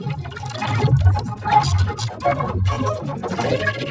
Thank you.